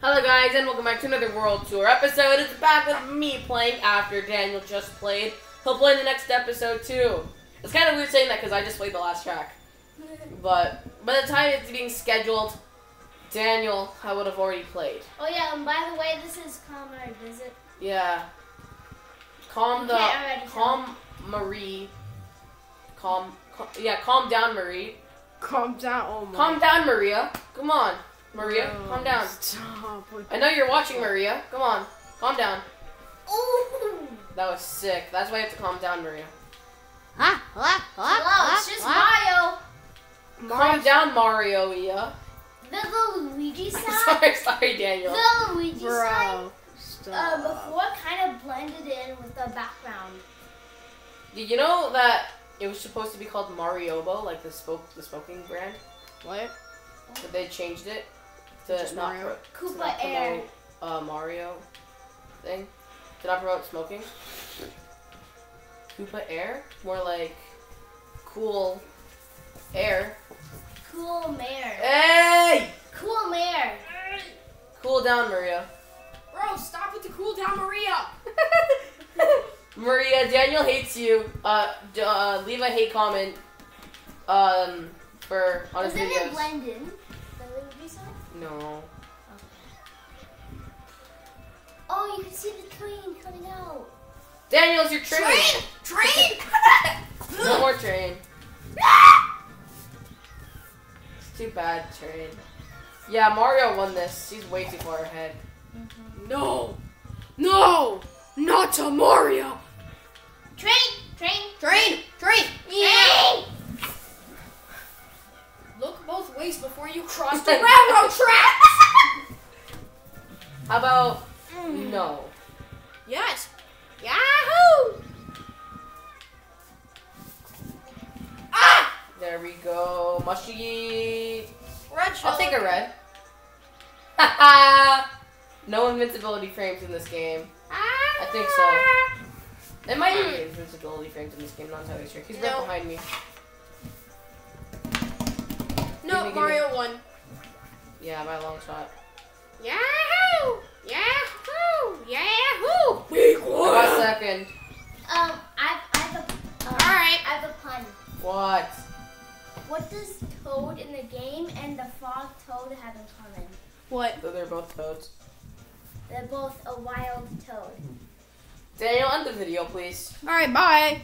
Hello guys and welcome back to another World Tour episode. It's back with me playing after Daniel just played. He'll play in the next episode too. It's kind of weird saying that because I just played the last track. But by the time it's being scheduled, Daniel, I would have already played. Oh yeah, and by the way, this is Comrade Visit. Yeah. Calm the, Okay, already calm Marie. Calm, cal- yeah, calm down Marie. Calm down. Oh my. Calm down Maria. Come on, Maria, No, calm down. Stop. with- I know you're watching Maria. Come on, calm down. Ooh! That was sick. That's why you have to calm down, Maria. Ah, ah, ah, Hello, it's just Mario. Calm down, Mario. Yeah. The Luigi sign. sorry, sorry, Daniel. The Luigi sign. Bro. Uh, Stop. before kind of blended in with the background. Did you know that it was supposed to be called Mariobo, like the spoke the smoking brand, What? but they changed it to Just not Mario? pro- to Koopa not Air. promote uh, Mario thing. To not promote smoking. Koopa Air, more like cool air. Cool Mare. Hey, Cool Mare. cool down, Maria. Bro, stop with the cool down, Maria. Maria, Daniel hates you. Uh, d- uh, leave a hate comment. Um, for on his Doesn't it videos. Blend in? The Luigi sign. No. Oh, you can see the train coming out. Daniels, your train. Train. Train! No more train. It's too bad, train. Yeah, Mario won this. He's way too far ahead. Mm-hmm. no. No. Not to Mario. Train. Train. Train. Train. Train. Before you cross the railroad tracks. How about mm. no? Yes. Yahoo. Ah. There we go. Mushy. Red I'll take a red. Haha. no invincibility frames in this game. I think so. Ah! There might be hmm. invincibility frames in this game. Not entirely sure. He's right behind me. Yeah, by a long shot. Yahoo! Yahoo! Yahoo! Big I got second. Um, I, I have a. Um, Alright. I have a pun. What? What does Toad in the game and the Frog Toad have in common? What? So they're both toads. They're both a wild toad. Daniel, end the video, please. Alright, bye.